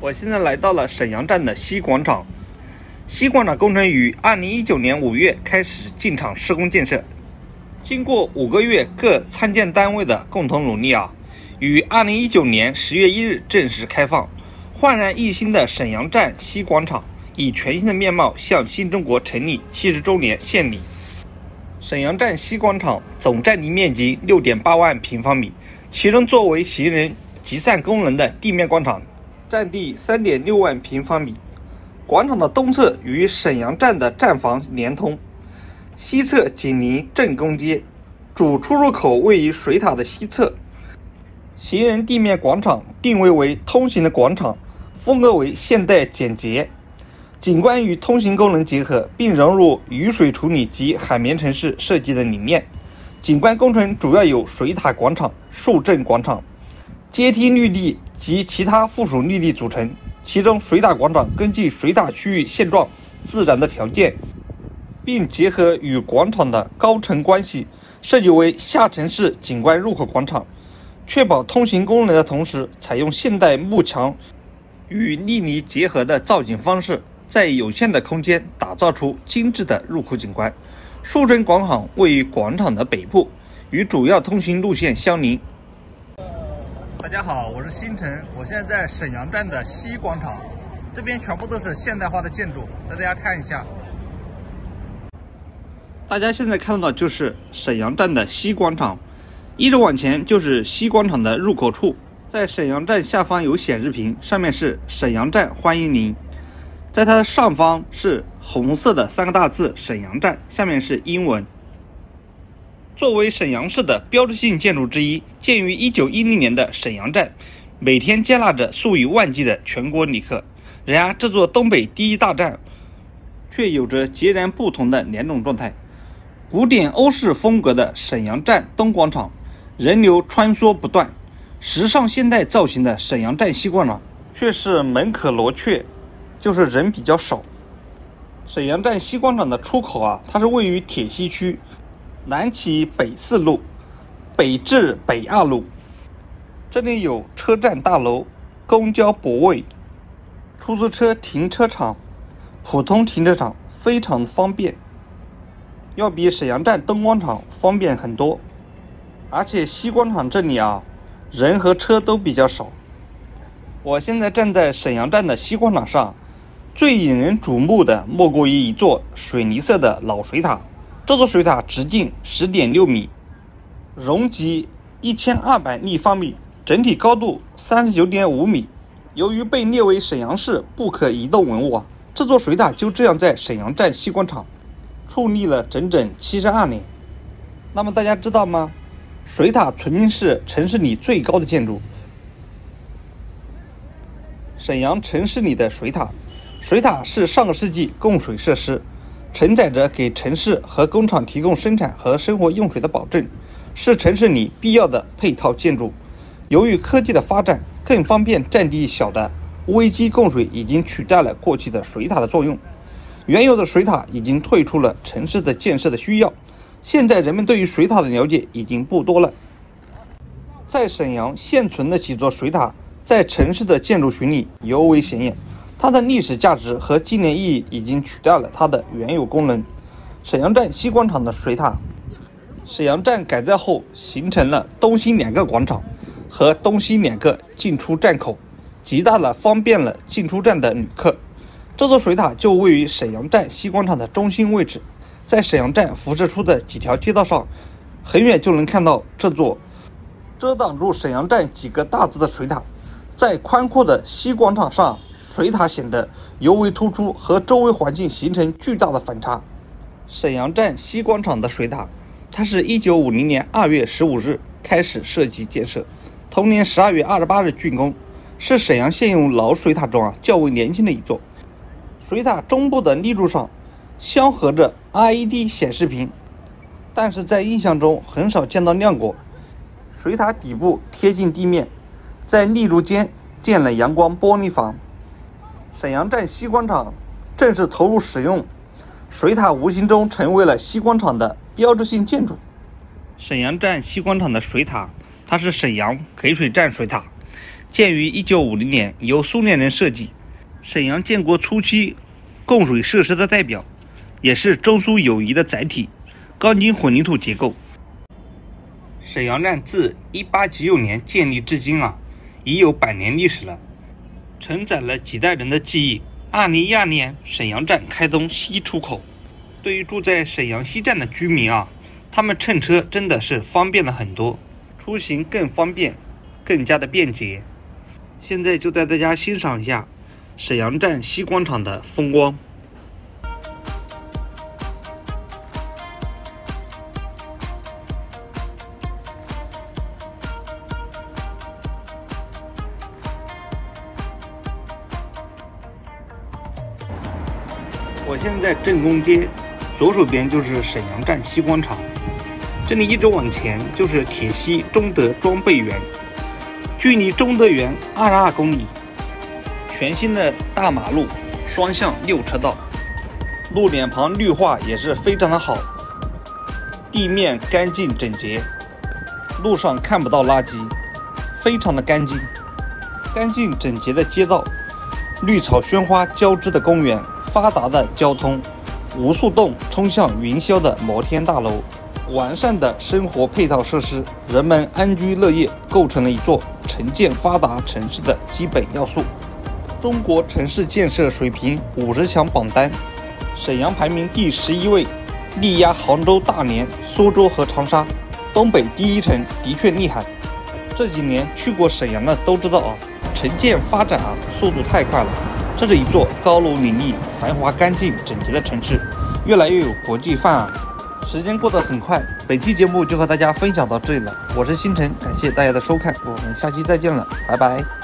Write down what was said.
我现在来到了沈阳站的西广场。西广场工程于二零一九年五月开始进场施工建设，经过五个月各参建单位的共同努力啊，于二零一九年十月一日正式开放。焕然一新的沈阳站西广场以全新的面貌向新中国成立七十周年献礼。沈阳站西广场总占地面积六点八万平方米，其中作为行人集散功能的地面广场。占地三点六万平方米，广场的东侧与沈阳站的站房连通，西侧紧邻正宫街，主出入口位于水塔的西侧。行人地面广场定位为通行的广场，风格为现代简洁，景观与通行功能结合，并融入雨水处理及海绵城市设计的理念。景观工程主要有水塔广场、树镇广场。阶梯绿地及其他附属绿地组成，其中水塔广场根据水塔区域现状、自然的条件，并结合与广场的高层关系，设计为下沉式景观入口广场，确保通行功能的同时，采用现代幕墙与绿篱结合的造景方式，在有限的空间打造出精致的入口景观。树镇广场位于广场的北部，与主要通行路线相邻。大家好，我是星辰，我现在在沈阳站的西广场，这边全部都是现代化的建筑，带大家看一下。大家现在看到的就是沈阳站的西广场，一直往前就是西广场的入口处，在沈阳站下方有显示屏，上面是沈阳站欢迎您，在它的上方是红色的三个大字沈阳站，下面是英文。作为沈阳市的标志性建筑之一，建于1910年的沈阳站，每天接纳着数以万计的全国旅客。然而，这座东北第一大站却有着截然不同的两种状态：古典欧式风格的沈阳站东广场，人流穿梭不断；时尚现代造型的沈阳站西广场，却是门可罗雀，就是人比较少。沈阳站西广场的出口啊，它是位于铁西区。南起北四路，北至北二路，这里有车站大楼、公交泊位、出租车停车场、普通停车场，非常方便，要比沈阳站东广场方便很多。而且西广场这里啊，人和车都比较少。我现在站在沈阳站的西广场上，最引人瞩目的莫过于一座水泥色的老水塔。这座水塔直径十点六米，容积一千二百立方米，整体高度三十九点五米。由于被列为沈阳市不可移动文物啊，这座水塔就这样在沈阳站西广场矗立了整整七十二年。那么大家知道吗？水塔曾经是城市里最高的建筑。沈阳城市里的水塔，水塔是上个世纪供水设施。承载着给城市和工厂提供生产和生活用水的保证，是城市里必要的配套建筑。由于科技的发展，更方便占地小的危机供水已经取代了过去的水塔的作用。原有的水塔已经退出了城市的建设的需要。现在人们对于水塔的了解已经不多了。在沈阳现存的几座水塔，在城市的建筑群里尤为显眼。它的历史价值和纪念意义已经取代了它的原有功能。沈阳站西广场的水塔，沈阳站改造后形成了东西两个广场和东西两个进出站口，极大的方便了进出站的旅客。这座水塔就位于沈阳站西广场的中心位置，在沈阳站辐射出的几条街道上，很远就能看到这座遮挡住沈阳站几个大字的水塔。在宽阔的西广场上。水塔显得尤为突出，和周围环境形成巨大的反差。沈阳站西广场的水塔，它是一九五零年二月十五日开始设计建设，同年十二月二十八日竣工，是沈阳现有老水塔中啊较为年轻的一座。水塔中部的立柱上镶合着 LED 显示屏，但是在印象中很少见到亮过。水塔底部贴近地面，在立柱间建了阳光玻璃房。沈阳站西广场正式投入使用，水塔无形中成为了西广场的标志性建筑。沈阳站西广场的水塔，它是沈阳给水站水塔，建于1950年，由苏联人设计。沈阳建国初期供水设施的代表，也是中苏友谊的载体。钢筋混凝土结构。沈阳站自1896年建立至今啊，已有百年历史了，承载了几代人的记忆。二零一二年，沈阳站开通西出口。对于住在沈阳西站的居民啊，他们乘车真的是方便了很多，出行更方便，更加的便捷。现在就带大家欣赏一下沈阳站西广场的风光。我现在在正宫街，左手边就是沈阳站西广场，这里一直往前就是铁西中德装备园，距离中德园二十二公里。全新的大马路，双向六车道，路两旁绿化也是非常的好，地面干净整洁，路上看不到垃圾，非常的干净，干净整洁的街道，绿草鲜花交织的公园。发达的交通，无数栋冲向云霄的摩天大楼，完善的生活配套设施，人们安居乐业，构成了一座城建发达城市的基本要素。中国城市建设水平五十强榜单，沈阳排名第十一位，力压杭州、大连、苏州和长沙。东北第一城的确厉害。这几年去过沈阳的都知道啊，城建发展啊，速度太快了。这是一座高楼林立、繁华干净整洁的城市，越来越有国际范儿。时间过得很快，本期节目就和大家分享到这里了。我是星辰，感谢大家的收看，我们下期再见了，拜拜。